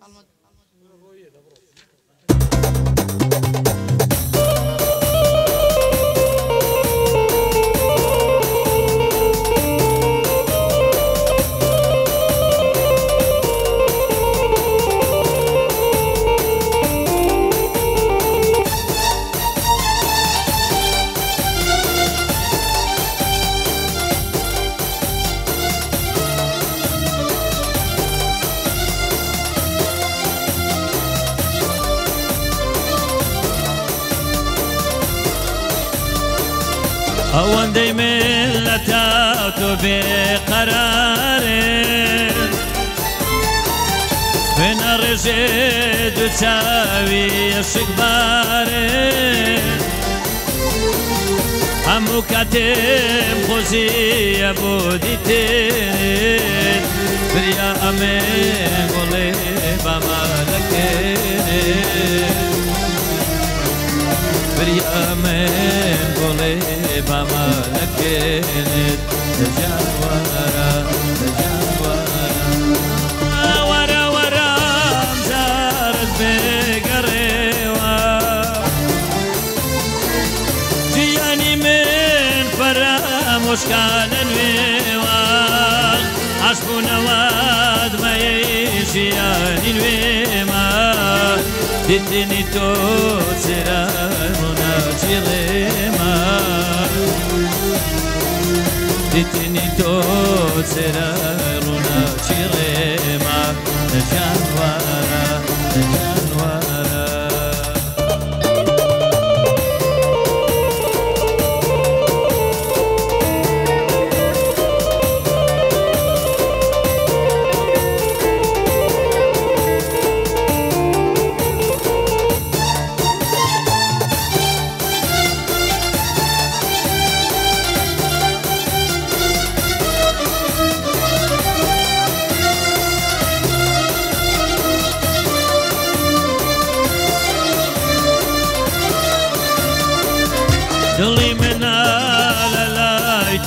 Almaz. Ro'yi, dobro. ئەوەندەی من لە تا تۆ بێقەرارێ وێنە ڕێژێ دو چاوی شک همو هەموو خوزی خۆزیە بۆ بریا ئەمێ گوڵێ بمالکه بريامن قولي بما لكنت تجاورا ورا ورا مزارت بقريوا جياني من فرا مشكال نويوا عشبو نواد ما يجياني نويما دتني تو acilima Ditini to sera runa acilima Neşan var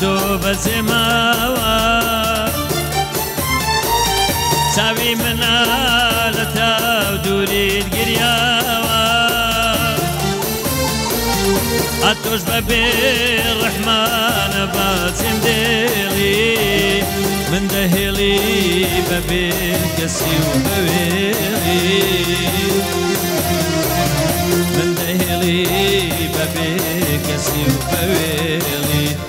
تۆ بەزێماوە چاوی منە لە تاو دووریت گریاوە ئەتۆش بەبێ ڕحمانە باچم دێڵی. من دەهێڵی بەبێ کەسی و بەوێڵی. من دهلي ببي كسي وبويلي تجانورا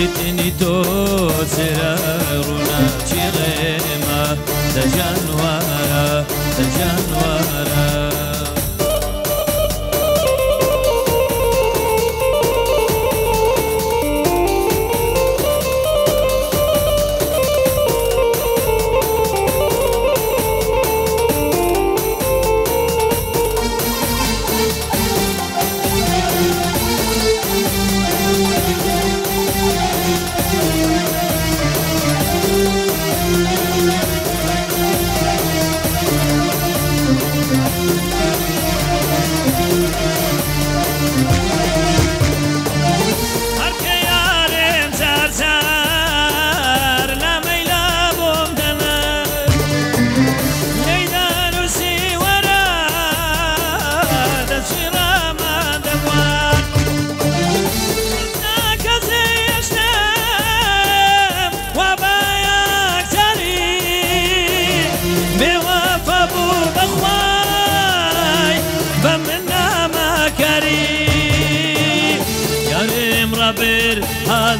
دتني تو سرارنا جريما تجانورا تجانورا هەرکە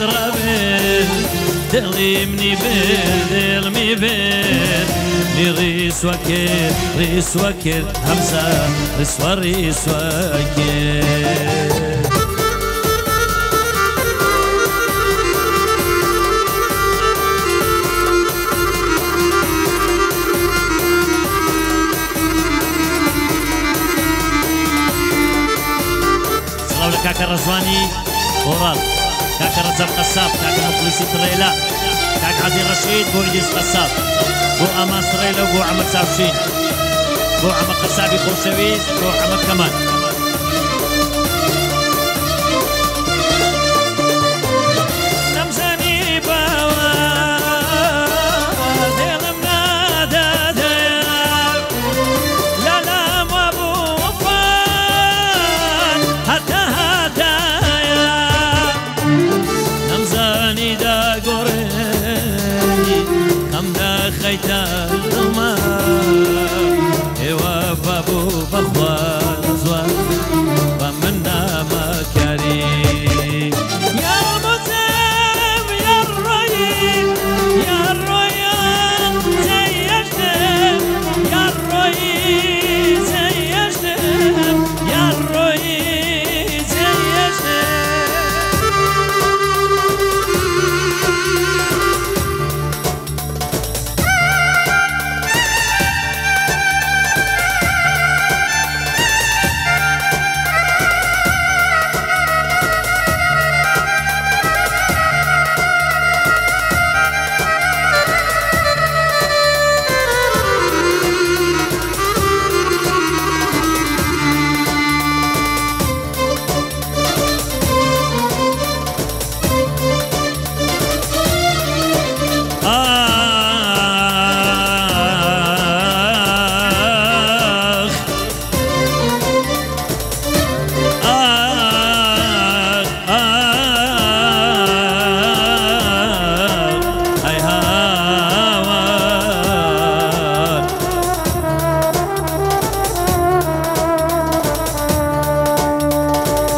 ضربت دلي مني بيد المي بيد ريس وكير ريس وكير همزة ريس وريس وكير كاكا رزواني ورال ڕزوانی ئۆڕال کاکە ڕەجەب قەساب کاکە مخلیسی تڕێلا کاک عەزی ڕەشید بۆ ئیدیس قەساب بۆ ئامان سڕێلە بۆ عەمە چاوشین بۆ عەمە قەسابی خۆشەویست بۆ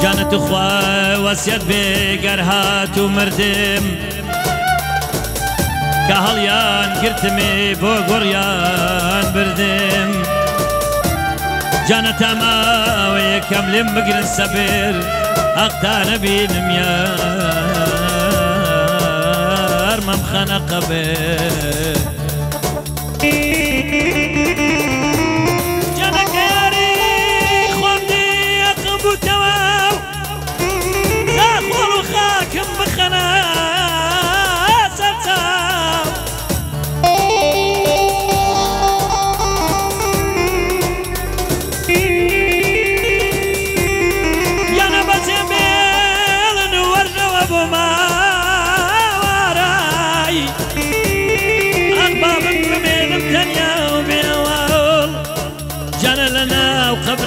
عەمە کەمان وەسیەت بێگەر هات و مردم کە هەڵیان گرتمێ بۆ گۆڕیان بردم جانە تاماوە یەکەم لێم بگرن سەبر ئەقتانە بینم یار مەمخەنە قەبێ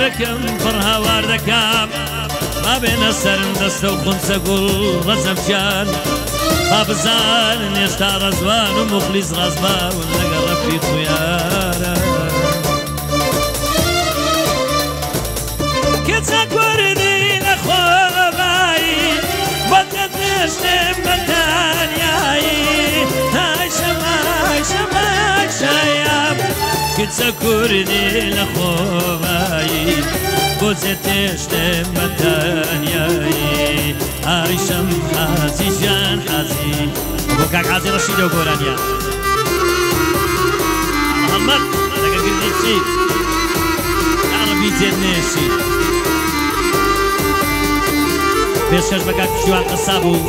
قبرەکەم پڕ هاوار دەکام. با بێنە سرم دەستە و خونسە گوڵ ڕەزەمشان با بزانن هێشتا ڕزوان و مخلیس ڕزباون لەگە ڕەفی خویارە کەچە کوردی نەخۆبایی خۆبایی بۆ جێ تێشتێم بەتەنیایی ئایشەم حازی ژیان حازی بۆ کاک حازی ڕەشی لەو گۆرانیا محەممەد لەگە گردی چی عربی جێت نێشی پێشکەش بە کاک شوان قەسا بوو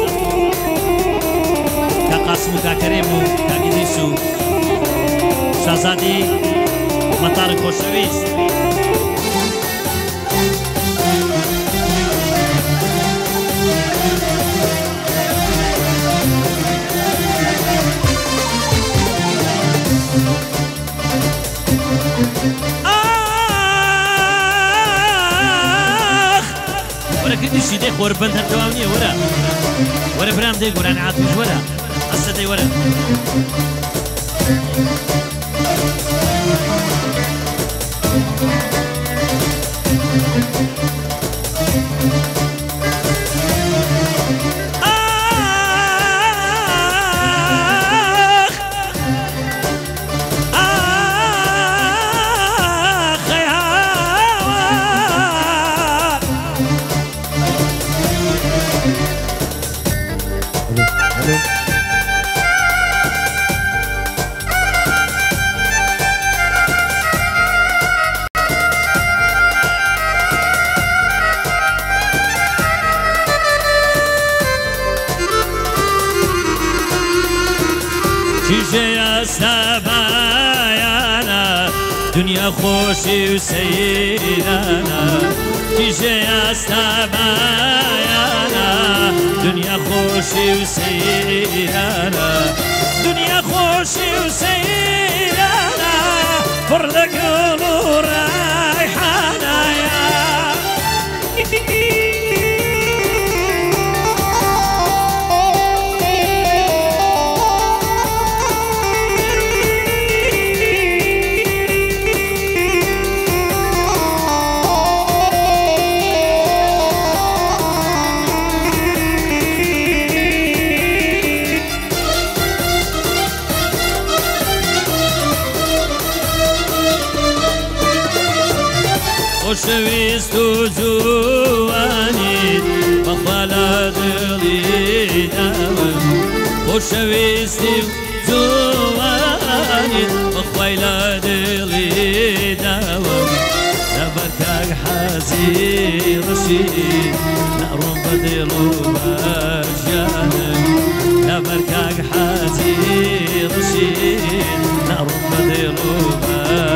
کا قاسم و کاکەرێم و کاگیدیس و شازادی مەتار خۆشەویست وەرەکردیشی دێ خۆر بند هەردەواو نییە وەرە. وەرە برام دێ گۆران عاتوش وەرە ئەسە دەی وەرە. خوشی حسینانا کیشه است بیانا دنیا خوشی حسینانا دنیا خوشی حسینانا جوانیت بەخوالا دڵی خۆشەویستی جوانیت بەخوای لا دڵی داوم لەبەر کاک حەزی ڕشید نەڕۆم بە دڵ و بەژیانم لەبەر کاک حەزی ڕشید نەڕۆم بە دڵ و